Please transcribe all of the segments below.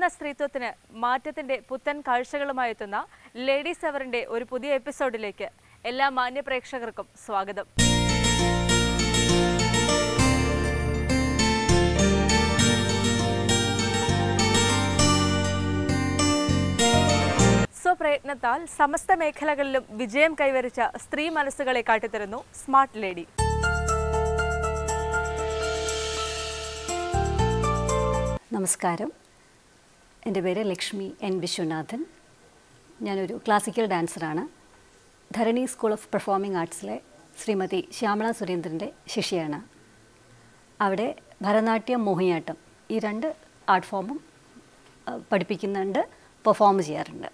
മാറുന്ന സ്ത്രീത്വത്തിന് മാറ്റത്തിന്റെ പുത്തൻ കാഴ്ചകളുമായി എത്തുന്ന ലേഡി സെവറിന്റെ ഒരു പുതിയ എപ്പിസോഡിലേക്ക് എല്ലാ മാന്യപ്രേക്ഷകർക്കും സ്വാഗതം. സ്വപ്രയത്നത്താൽ സമസ്ത മേഖലകളിലും വിജയം കൈവരിച്ച സ്ത്രീ മനസ്സുകളെ കാട്ടിത്തരുന്നു സ്മാർട്ട് ലേഡി. നമസ്കാരം. എന്റെ പേര് ലക്ഷ്മി എൻ വിശ്വനാഥൻ. ഞാനൊരു ക്ലാസിക്കൽ ഡാൻസറാണ് ധരണി സ്കൂൾ ഓഫ് പെർഫോമിംഗ് ആർട്സിലെ ശ്രീമതി ശ്യാമള സുരേന്ദ്രന്റെ ശിഷ്യയാണ്. അവിടെ ഭരതനാട്യം മോഹിനിയാട്ടം ഈ രണ്ട് ആർട്ട് ഫോമും പഠിപ്പിക്കുന്നുണ്ട് പെർഫോം ചെയ്യാറുണ്ട്.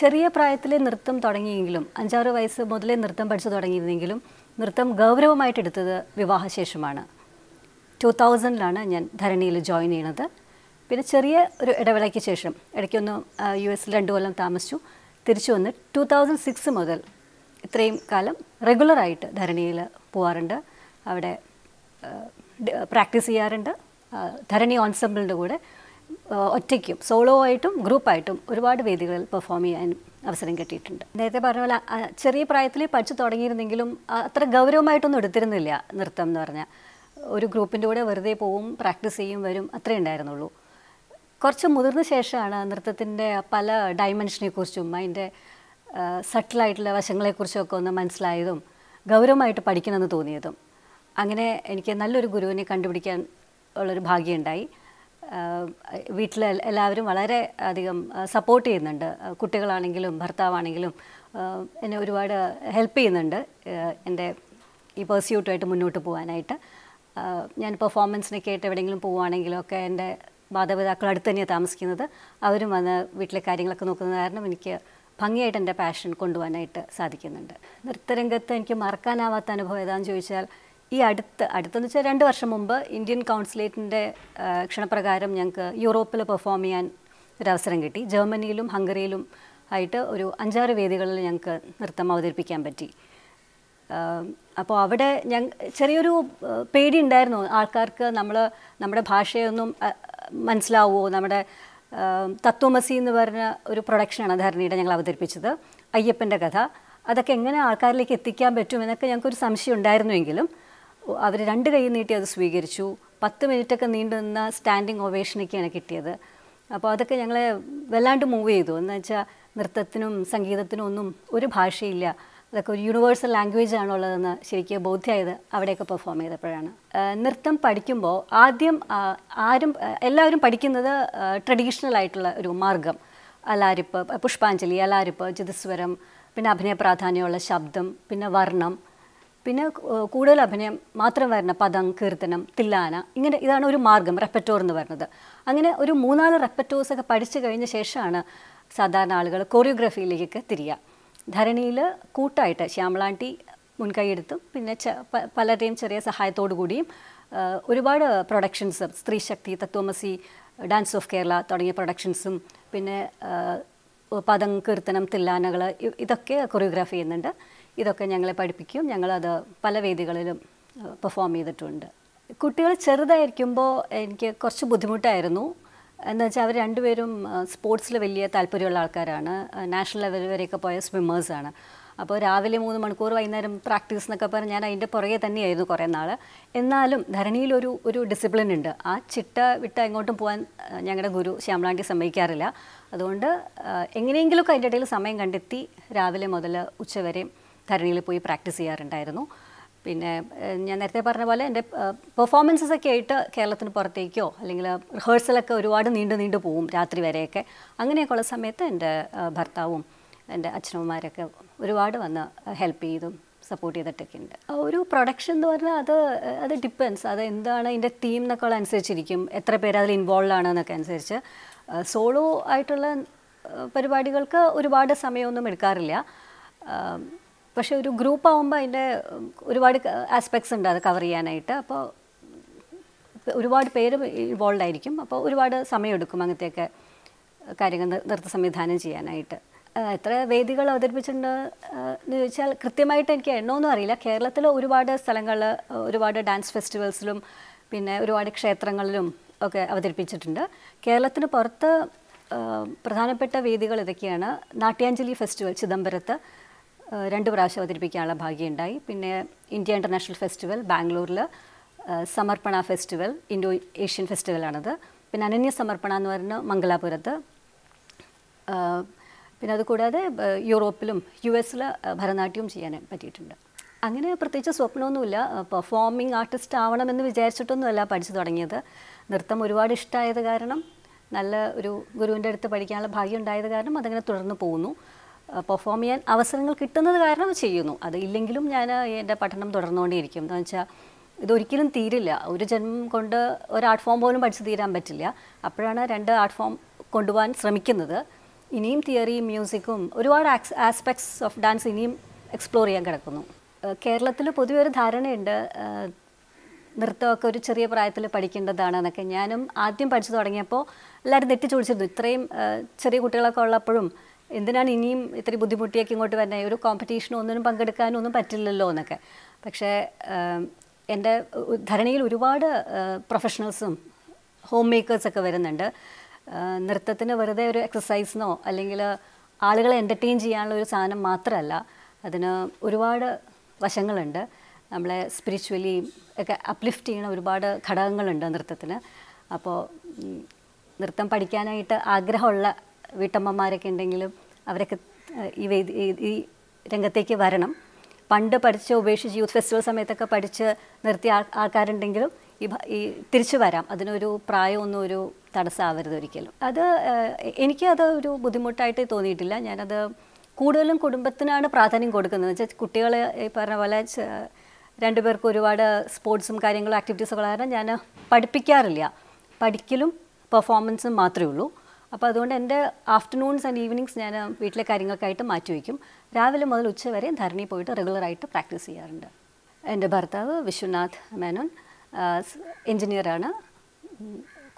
ചെറിയ പ്രായത്തിലെ നൃത്തം തുടങ്ങിയെങ്കിലും അഞ്ചാറ് വയസ്സ് മുതലേ നൃത്തം പഠിച്ചു തുടങ്ങിയിരുന്നെങ്കിലും നൃത്തം ഗൗരവമായിട്ട് എടുത്തത് വിവാഹശേഷമാണ് ടു തൗസൻഡിലാണ് ഞാൻ ധരണിയിൽ ജോയിൻ ചെയ്യണത്. പിന്നെ ചെറിയ ഒരു ഇടവേളയ്ക്ക് ശേഷം ഇടയ്ക്കൊന്ന് യു എസിൽ രണ്ട് കൊല്ലം താമസിച്ചു. തിരിച്ചു വന്ന് ടു തൗസൻഡ് സിക്സ് മുതൽ ഇത്രയും കാലം റെഗുലറായിട്ട് ധരണിയിൽ പോവാറുണ്ട്. അവിടെ പ്രാക്ടീസ് ചെയ്യാറുണ്ട്. ധരണി ഓൺസംബിളിന്റെ കൂടെ ഒറ്റയ്ക്കും സോളോ ആയിട്ടും ഗ്രൂപ്പായിട്ടും ഒരുപാട് വേദികളിൽ പെർഫോം ചെയ്യാൻ അവസരം കിട്ടിയിട്ടുണ്ട്. നേരത്തെ പറഞ്ഞ പോലെ ചെറിയ പ്രായത്തിൽ പഠിച്ചു തുടങ്ങിയിരുന്നെങ്കിലും അത്ര ഗൗരവമായിട്ടൊന്നും എടുത്തിരുന്നില്ല നൃത്തം എന്ന് പറഞ്ഞാൽ. ഒരു ഗ്രൂപ്പിന്റെ കൂടെ വെറുതെ പോവും പ്രാക്ടീസ് ചെയ്യും വരും അത്രേ ഉണ്ടായിരുന്നുള്ളൂ. കുറച്ച് മുതിർന്ന ശേഷമാണ് നൃത്തത്തിന്റെ പല ഡയമെൻഷനെ കുറിച്ചും അതിന്റെ സട്ടിലായിട്ടുള്ള വശങ്ങളെക്കുറിച്ചൊക്കെ ഒന്ന് മനസ്സിലായതും ഗൗരവമായിട്ട് പഠിക്കണമെന്ന് തോന്നിയതും. അങ്ങനെ എനിക്ക് നല്ലൊരു ഗുരുവിനെ കണ്ടുപിടിക്കാൻ ഉള്ളൊരു ഭാഗ്യമുണ്ടായി. വീട്ടിൽ എല്ലാവരും വളരെ അധികം സപ്പോർട്ട് ചെയ്യുന്നുണ്ട്. കുട്ടികളാണെങ്കിലും ഭർത്താവാണെങ്കിലും എന്നെ ഒരുപാട് ഹെൽപ്പ് ചെയ്യുന്നുണ്ട്. എന്റെ ഈ പെർസ്യൂട്ടുമായിട്ട് മുന്നോട്ട് പോകാനായിട്ട്. ഞാൻ പെർഫോമൻസിനൊക്കെ ആയിട്ട് എവിടെയെങ്കിലും പോവുകയാണെങ്കിലും ഒക്കെ എന്റെ മാതാപിതാക്കൾ അടുത്ത് തന്നെയാണ് താമസിക്കുന്നത്. അവരും വന്ന് വീട്ടിലെ കാര്യങ്ങളൊക്കെ നോക്കുന്നത് കാരണം എനിക്ക് ഭംഗിയായിട്ട് എന്റെ പാഷൻ കൊണ്ടുപോകാനായിട്ട് സാധിക്കുന്നുണ്ട്. നൃത്തരംഗത്ത് എനിക്ക് മറക്കാനാവാത്ത അനുഭവം ഏതാണെന്ന് ചോദിച്ചാൽ ഈ അടുത്ത് അടുത്തെന്ന് വെച്ചാൽ രണ്ട് വർഷം മുമ്പ് ഇന്ത്യൻ കൗൺസിലേറ്റിന്റെ ക്ഷണപ്രകാരം ഞങ്ങൾക്ക് യൂറോപ്പിൽ പെർഫോം ചെയ്യാൻ ഒരു അവസരം കിട്ടി. ജർമ്മനിയിലും ഹംഗറിയിലും ആയിട്ട് ഒരു അഞ്ചാറ് വേദികളിൽ ഞങ്ങൾക്ക് നൃത്തം അവതരിപ്പിക്കാൻ പറ്റി. അപ്പോൾ അവിടെ ഞങ്ങൾ ചെറിയൊരു പേടി ഉണ്ടായിരുന്നു. ആൾക്കാർക്ക് നമ്മൾ നമ്മുടെ ഭാഷയൊന്നും മനസ്സിലാവുമോ നമ്മുടെ തത്വമസി എന്ന് പറഞ്ഞ ഒരു പ്രൊഡക്ഷനാണ് ധരണിയുടെ ഞങ്ങൾ അവതരിപ്പിച്ചത്. അയ്യപ്പന്റെ കഥ. അതൊക്കെ എങ്ങനെ ആൾക്കാരിലേക്ക് എത്തിക്കാൻ പറ്റും പറ്റുമെന്നൊക്കെ ഞങ്ങൾക്കൊരു സംശയം ഉണ്ടായിരുന്നുവെങ്കിലും അവർ രണ്ട് കൈ നീട്ടി അത് സ്വീകരിച്ചു. പത്ത് മിനിറ്റൊക്കെ നീണ്ടു നിന്ന സ്റ്റാൻഡിങ് ഒവേഷനൊക്കെയാണ് കിട്ടിയത്. അപ്പോൾ അതൊക്കെ ഞങ്ങളെ വല്ലാണ്ട് മൂവ് ചെയ്തു. എന്ന് വെച്ചാൽ നൃത്തത്തിനും സംഗീതത്തിനും ഒന്നും ഒരു ഭാഷയില്ല. അതൊക്കെ ഒരു യൂണിവേഴ്സൽ ലാംഗ്വേജ് ആണുള്ളതെന്ന് ശരിക്കും ബോധ്യമായത് അവിടെയൊക്കെ പെർഫോം ചെയ്തപ്പോഴാണ്. നൃത്തം പഠിക്കുമ്പോൾ ആദ്യം ആരും എല്ലാവരും പഠിക്കുന്നത് ട്രഡീഷണൽ ആയിട്ടുള്ള ഒരു മാർഗം അലാരിപ്പ് പുഷ്പാഞ്ജലി അലാരിപ്പ് ജിതസ്വരം പിന്നെ അഭിനയ പ്രാധാന്യമുള്ള ശബ്ദം പിന്നെ വർണം പിന്നെ കൂടുതൽ അഭിനയം മാത്രം വരുന്ന പദം കീർത്തനം തില്ലാന ഇങ്ങനെ ഇതാണ് ഒരു മാർഗം റെപ്പറ്റോർ എന്ന് പറയുന്നത്. അങ്ങനെ ഒരു മൂന്നാൽ റെപ്പറ്റോഴ്സൊക്കെ പഠിച്ചു കഴിഞ്ഞ ശേഷമാണ് സാധാരണ ആളുകൾ കൊറിയോഗ്രഫിയിലേക്കൊക്കെ തിരിയുക. ധരണിയിൽ കൂട്ടായിട്ട് ശ്യാമളാണ്ടി മുൻകൈയെടുത്തും പിന്നെ പലരുടെയും ചെറിയ സഹായത്തോടു കൂടിയും ഒരുപാട് പ്രൊഡക്ഷൻസ് സ്ത്രീ ശക്തി തത്വമസി ഡാൻസ് ഓഫ് കേരള തുടങ്ങിയ പ്രൊഡക്ഷൻസും പിന്നെ പദം കീർത്തനം തില്ലാനകൾ ഇതൊക്കെ കൊറിയോഗ്രാഫി ചെയ്യുന്നുണ്ട്. ഇതൊക്കെ ഞങ്ങളെ പഠിപ്പിക്കും. ഞങ്ങളത് പല വേദികളിലും പെർഫോം ചെയ്തിട്ടുണ്ട്. കുട്ടികൾ ചെറുതായിരിക്കുമ്പോൾ എനിക്ക് കുറച്ച് ബുദ്ധിമുട്ടായിരുന്നു. എന്ന് വെച്ചാൽ അവർ രണ്ടുപേരും സ്പോർട്സിൽ വലിയ താല്പര്യമുള്ള ആൾക്കാരാണ്. നാഷണൽ ലെവൽ വരെയൊക്കെ പോയ സ്വിമ്മേഴ്സാണ് അപ്പോൾ രാവിലെ മൂന്ന് മണിക്കൂർ വൈകുന്നേരം പ്രാക്ടീസ് എന്നൊക്കെ പറഞ്ഞ് ഞാൻ അതിന്റെ പുറകെ തന്നെയായിരുന്നു കുറേ നാൾ എന്നാലും ധരണിയിലൊരു ഒരു ഡിസിപ്ലിൻ ഉണ്ട്. ആ ചിട്ട വിട്ട എങ്ങോട്ടും പോകാൻ ഞങ്ങളുടെ ഗുരു ശ്യാമളാണ്ടി സമ്മതിക്കാറില്ല. അതുകൊണ്ട് എങ്ങനെയെങ്കിലുമൊക്കെ അതിന്റെ ഇടയിൽ സമയം കണ്ടെത്തി രാവിലെ മുതൽ ഉച്ചവരെയും ധരണിയിൽ പോയി പ്രാക്ടീസ് ചെയ്യാറുണ്ടായിരുന്നു. പിന്നെ ഞാൻ നേരത്തെ പറഞ്ഞ പോലെ എന്റെ പെർഫോമൻസസ് ഒക്കെ ആയിട്ട് കേരളത്തിന് പുറത്തേക്കോ അല്ലെങ്കിൽ റിഹേഴ്സലൊക്കെ ഒരുപാട് നീണ്ടു നീണ്ടു പോവും രാത്രി വരെയൊക്കെ. അങ്ങനെയൊക്കെയുള്ള സമയത്ത് എന്റെ ഭർത്താവും എന്റെ അച്ഛനമ്മമാരൊക്കെ ഒരുപാട് വന്ന് ഹെൽപ്പ് ചെയ്തും സപ്പോർട്ട് ചെയ്തിട്ടൊക്കെ ഉണ്ട്. ഒരു പ്രൊഡക്ഷൻ എന്ന് പറഞ്ഞാൽ അത് അത് ഡിപ്പെൻസ് അത് എന്താണ് അതിന്റെ തീം എന്നൊക്കെ ഉള്ള അനുസരിച്ചിരിക്കും. എത്ര പേര് അതിൽ ഇൻവോൾവ് ആണ് എന്നൊക്കെ അനുസരിച്ച്. സോളോ ആയിട്ടുള്ള പരിപാടികൾക്ക് ഒരുപാട് സമയമൊന്നും എടുക്കാറില്ല. പക്ഷേ ഒരു ഗ്രൂപ്പ് ആവുമ്പോൾ അതിന്റെ ഒരുപാട് ആസ്പെക്ട്സ് ഉണ്ട് അത് കവർ ചെയ്യാനായിട്ട്. അപ്പോൾ ഒരുപാട് പേര് ഇൻവോൾവ് ആയിരിക്കും. അപ്പോൾ ഒരുപാട് സമയമെടുക്കും അങ്ങനത്തെയൊക്കെ കാര്യങ്ങൾ നൃത്ത സംവിധാനം ചെയ്യാനായിട്ട്. എത്ര വേദികൾ അവതരിപ്പിച്ചിട്ടുണ്ട് എന്ന് ചോദിച്ചാൽ കൃത്യമായിട്ട് എനിക്ക് എണ്ണമൊന്നും അറിയില്ല. കേരളത്തിൽ ഒരുപാട് സ്ഥലങ്ങളിൽ ഒരുപാട് ഡാൻസ് ഫെസ്റ്റിവൽസിലും പിന്നെ ഒരുപാട് ക്ഷേത്രങ്ങളിലും ഒക്കെ അവതരിപ്പിച്ചിട്ടുണ്ട്. കേരളത്തിന് പുറത്ത് പ്രധാനപ്പെട്ട വേദികൾ ഇതൊക്കെയാണ്. നാട്യാഞ്ജലി ഫെസ്റ്റിവൽ ചിദംബരത്ത്. രണ്ട് പ്രാവശ്യം അവതരിപ്പിക്കാനുള്ള ഭാഗ്യമുണ്ടായി. പിന്നെ ഇന്ത്യ ഇന്റർനാഷണൽ ഫെസ്റ്റിവൽ ബാംഗ്ലൂരിൽ സമർപ്പണ ഫെസ്റ്റിവൽ ഇൻഡോ ഏഷ്യൻ ഫെസ്റ്റിവലാണത്. പിന്നെ അനന്യ സമർപ്പണ എന്ന് പറയുന്ന മംഗലാപുരത്ത്. പിന്നെ അതുകൂടാതെ യൂറോപ്പിലും യു എസിൽ ഭരതനാട്യവും ചെയ്യാൻ പറ്റിയിട്ടുണ്ട്. അങ്ങനെ പ്രത്യേകിച്ച് സ്വപ്നമൊന്നുമില്ല. പെർഫോമിംഗ് ആർട്ടിസ്റ്റ് ആവണമെന്ന് വിചാരിച്ചിട്ടൊന്നുമല്ല പഠിച്ചു തുടങ്ങിയത്. നൃത്തം ഒരുപാട് ഇഷ്ടമായത് കാരണം നല്ല ഒരു ഗുരുവിന്റെ അടുത്ത് പഠിക്കാനുള്ള ഭാഗ്യം ഉണ്ടായത് കാരണം അതങ്ങനെ തുടർന്ന് പോകുന്നു. പെർഫോം ചെയ്യാൻ അവസരങ്ങൾ കിട്ടുന്നത് കാരണം ചെയ്യുന്നു. അത് ഇല്ലെങ്കിലും ഞാൻ എന്റെ പഠനം തുടർന്നുകൊണ്ടേയിരിക്കും. എന്ന് വെച്ചാൽ ഇതൊരിക്കലും തീരില്ല. ഒരു ജന്മം കൊണ്ട് ഒരു ആർട്ട് ഫോം പോലും പഠിച്ചു തീരാൻ പറ്റില്ല. അപ്പോഴാണ് രണ്ട് ആർട്ട് ഫോം കൊണ്ടുപോകാൻ ശ്രമിക്കുന്നത്. ഇനിയും തിയറിയും മ്യൂസിക്കും ഒരുപാട് ആസ്പെക്ട്സ് ഓഫ് ഡാൻസ് ഇനിയും എക്സ്പ്ലോർ ചെയ്യാൻ കിടക്കുന്നു. കേരളത്തിൽ പൊതുവെ ഒരു ധാരണയുണ്ട്. നൃത്തമൊക്കെ ഒരു ചെറിയ പ്രായത്തിൽ പഠിക്കേണ്ടതാണ് എന്നൊക്കെ. ഞാനും ആദ്യം പഠിച്ചു തുടങ്ങിയപ്പോൾ എല്ലാവരും തെറ്റിച്ചൊളിച്ചിരുന്നു ഇത്രയും ചെറിയ കുട്ടികളൊക്കെ ഉള്ളപ്പോഴും എന്തിനാണ് ഇനിയും ഇത്ര ബുദ്ധിമുട്ടിയൊക്കെ ഇങ്ങോട്ട് വരുന്നത് ഒരു കോമ്പറ്റീഷനും ഒന്നിനും പങ്കെടുക്കാനും ഒന്നും പറ്റില്ലല്ലോ എന്നൊക്കെ. പക്ഷേ എന്റെ ധരണിയിൽ ഒരുപാട് പ്രൊഫഷണൽസും ഹോം മേക്കേഴ്സൊക്കെ വരുന്നുണ്ട്. നൃത്തത്തിന് വെറുതെ ഒരു എക്സസൈസിനോ അല്ലെങ്കിൽ ആളുകളെ എന്റർടൈൻ ചെയ്യാനുള്ള ഒരു സാധനം മാത്രമല്ല അതിന് ഒരുപാട് വശങ്ങളുണ്ട്. നമ്മളെ സ്പിരിച്വലി ഒക്കെ അപ്ലിഫ്റ്റ് ചെയ്യുന്ന ഒരുപാട് ഘടകങ്ങളുണ്ട് നൃത്തത്തിന്. അപ്പോൾ നൃത്തം പഠിക്കാനായിട്ട് ആഗ്രഹമുള്ള വീട്ടമ്മമാരൊക്കെ ഉണ്ടെങ്കിലും അവരൊക്കെ ഈ വേദി ഈ- രംഗത്തേക്ക് വരണം. പണ്ട് പഠിച്ച് ഉപേക്ഷിച്ച് യൂത്ത് ഫെസ്റ്റിവൽ സമയത്തൊക്കെ പഠിച്ച് നിർത്തിയ ആൾ ആൾക്കാരുണ്ടെങ്കിലും ഈ ഈ തിരിച്ചു വരാം. അതിനൊരു പ്രായമൊന്നും ഒരു തടസ്സമാവരുത് ഒരിക്കലും. അത് എനിക്ക് ഒരു ബുദ്ധിമുട്ടായിട്ട് തോന്നിയിട്ടില്ല. ഞാനത് കൂടുതലും കുടുംബത്തിനാണ് പ്രാധാന്യം കൊടുക്കുന്നത്. വെച്ചാൽ കുട്ടികൾ ഈ പറഞ്ഞ പോലെ രണ്ടുപേർക്ക് ഒരുപാട് സ്പോർട്സും കാര്യങ്ങളും ആക്ടിവിറ്റീസൊക്കെ കാരണം ഞാൻ പഠിപ്പിക്കാറില്ല. പഠിക്കലും പെർഫോമൻസും മാത്രമേ ഉള്ളൂ. അപ്പോൾ അതുകൊണ്ട് എന്റെ ആഫ്റ്റർനൂൺസ് ആൻഡ് ഈവനിങ്സ് ഞാൻ വീട്ടിലെ കാര്യങ്ങൾക്കായിട്ട് മാറ്റിവെക്കും രാവിലെ മുതൽ ഉച്ച വരെ ധരണി പോയിട്ട് റെഗുലറായിട്ട് പ്രാക്ടീസ് ചെയ്യാറുണ്ട്. എന്റെ ഭർത്താവ് വിശ്വനാഥ് മേനോൻ എൻജിനീയറാണ്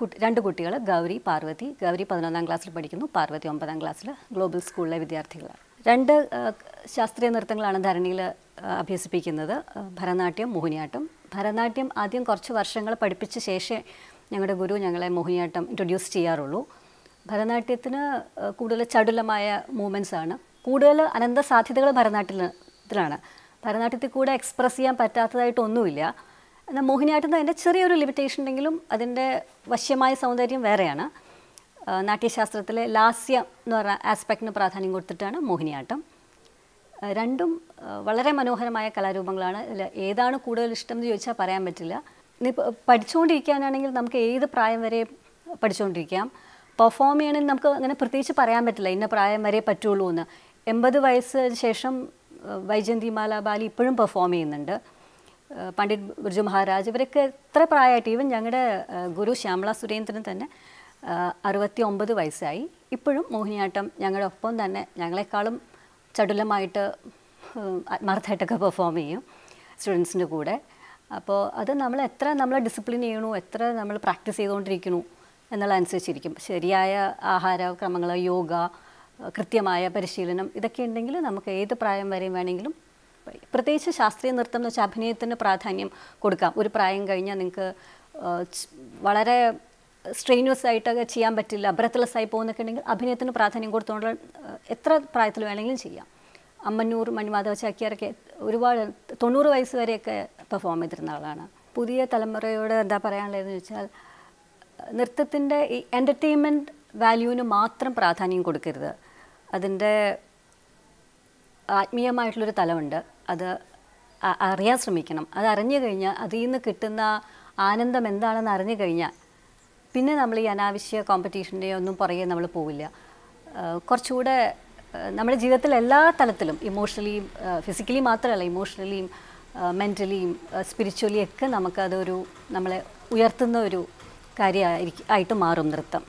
കുട്ടി രണ്ട് കുട്ടികൾ ഗൗരി പാർവതി. ഗൗരി പതിനൊന്നാം ക്ലാസ്സിൽ പഠിക്കുന്നു പാർവതി ഒമ്പതാം ക്ലാസ്സിൽ ഗ്ലോബൽ സ്കൂളിലെ വിദ്യാർത്ഥികളാണ്. രണ്ട് ശാസ്ത്രീയ നൃത്തങ്ങളാണ് ധരണിയിൽ അഭ്യസിപ്പിക്കുന്നത്. ഭരതനാട്യം മോഹിനിയാട്ടം. ഭരതനാട്യം ആദ്യം കുറച്ച് വർഷങ്ങൾ പഠിപ്പിച്ച ശേഷം ഞങ്ങളുടെ ഗുരു ഞങ്ങളെ മോഹിനിയാട്ടം ഇൻട്രൊഡ്യൂസ് ചെയ്യാറുള്ളൂ. ഭരതനാട്യത്തിന് കൂടുതൽ ചടുലമായ മൂമെന്റ്സ് ആണ്. കൂടുതൽ അനന്ത സാധ്യതകൾ ഭരതനാട്യത്തിലാണ്. ഭരതനാട്യത്തിൽ കൂടെ എക്സ്പ്രസ് ചെയ്യാൻ പറ്റാത്തതായിട്ടൊന്നുമില്ല എന്നാൽ മോഹിനിയാട്ടത്തിന് അതിന്റെ ചെറിയൊരു ലിമിറ്റേഷൻ ഉണ്ടെങ്കിലും അതിന്റെ വശ്യമായ സൗന്ദര്യം വേറെയാണ്. നാട്യശാസ്ത്രത്തിലെ ലാസ്യം എന്ന് പറഞ്ഞ ആസ്പെക്റ്റിന് പ്രാധാന്യം കൊടുത്തിട്ടാണ് മോഹിനിയാട്ടം. രണ്ടും വളരെ മനോഹരമായ കലാരൂപങ്ങളാണ്. ഇതിൽ ഏതാണ് കൂടുതൽ ഇഷ്ടം എന്ന് ചോദിച്ചാൽ പറയാൻ പറ്റില്ല. ഇനി പഠിച്ചുകൊണ്ടിരിക്കാനാണെങ്കിൽ നമുക്ക് ഏത് പ്രായം വരെ പഠിച്ചുകൊണ്ടിരിക്കാം പെർഫോം ചെയ്യണമെങ്കിൽ നമുക്ക് അങ്ങനെ പ്രത്യേകിച്ച് പറയാൻ പറ്റില്ല. ഇന്ന പ്രായം വരെ പറ്റുള്ളൂ എന്ന്. എൺപത് വയസ്സിന് ശേഷം വൈജന്തിമാല ബാലി ഇപ്പോഴും പെർഫോം ചെയ്യുന്നുണ്ട്. പണ്ഡിറ്റ് ബിർജു മഹാരാജ് ഇവരൊക്കെ എത്ര പ്രായമായിട്ട് ഈവൻ ഞങ്ങളുടെ ഗുരു ശ്യാമള സുരേന്ദ്രൻ തന്നെ അറുപത്തി ഒമ്പത് വയസ്സായി. ഇപ്പോഴും മോഹിനിയാട്ടം ഞങ്ങളുടെ ഒപ്പം തന്നെ ഞങ്ങളെക്കാളും ചടുലമായിട്ട് ആത്മാർത്ഥമായിട്ടൊക്കെ പെർഫോം ചെയ്യും സ്റ്റുഡൻസിന്റെ കൂടെ. അപ്പോൾ അത് നമ്മൾ എത്ര നമ്മൾ ഡിസിപ്ലിൻ ചെയ്യണു എത്ര നമ്മൾ പ്രാക്ടീസ് ചെയ്തുകൊണ്ടിരിക്കണു എന്നുള്ള അനുസരിച്ചിരിക്കും ശരിയായ ആഹാരക്രമങ്ങൾ യോഗ കൃത്യമായ പരിശീലനം ഇതൊക്കെ ഉണ്ടെങ്കിൽ നമുക്ക് ഏത് പ്രായം വരെയും വേണമെങ്കിലും പ്രത്യേകിച്ച് ശാസ്ത്രീയ നൃത്തം എന്ന് വെച്ചാൽ അഭിനയത്തിന് പ്രാധാന്യം കൊടുക്കാം. ഒരു പ്രായം കഴിഞ്ഞാൽ നിങ്ങൾക്ക് വളരെ സ്ട്രെയിനുവസ് ആയിട്ടൊക്കെ ചെയ്യാൻ പറ്റില്ല ബ്രത്ത്ലെസ് ആയി പോകുന്നൊക്കെ ഉണ്ടെങ്കിൽ അഭിനയത്തിന് പ്രാധാന്യം കൊടുത്തുകൊണ്ട് എത്ര പ്രായത്തിൽ വേണമെങ്കിലും ചെയ്യാം. അമ്മന്നൂർ മണിമാധവ ചാക്യാരൊക്കെ ഒരുപാട് തൊണ്ണൂറ് വയസ്സ് വരെയൊക്കെ പെർഫോം ചെയ്തിരുന്ന ആളാണ്. പുതിയ തലമുറയോട് എന്താ പറയാനുള്ളതെന്ന് വെച്ചാൽ നൃത്തത്തിന്റെ ഈ എന്റർടൈൻമെന്റ് വാല്യൂവിന് മാത്രം പ്രാധാന്യം കൊടുക്കരുത്. അതിന്റെ ആത്മീയമായിട്ടുള്ളൊരു തലമുണ്ട്. അത് അറിയാൻ ശ്രമിക്കണം. അത് അറിഞ്ഞു കഴിഞ്ഞാൽ അതിൽ നിന്ന് കിട്ടുന്ന ആനന്ദം എന്താണെന്ന് അറിഞ്ഞു കഴിഞ്ഞാൽ പിന്നെ നമ്മൾ ഈ അനാവശ്യ കോമ്പറ്റീഷന്റെ ഒന്നും പുറകെ നമ്മൾ പോവില്ല. കുറച്ചുകൂടെ നമ്മുടെ ജീവിതത്തിൽ എല്ലാ തലത്തിലും ഇമോഷണലിയും ഫിസിക്കലി മാത്രമല്ല ഇമോഷണലിയും മെന്റലിയും സ്പിരിച്വലിയും ഒക്കെ നമുക്കതൊരു നമ്മളെ ഉയർത്തുന്ന ഒരു കാര്യമായിരിക്കും ആയിട്ട് മാറും നൃത്തം.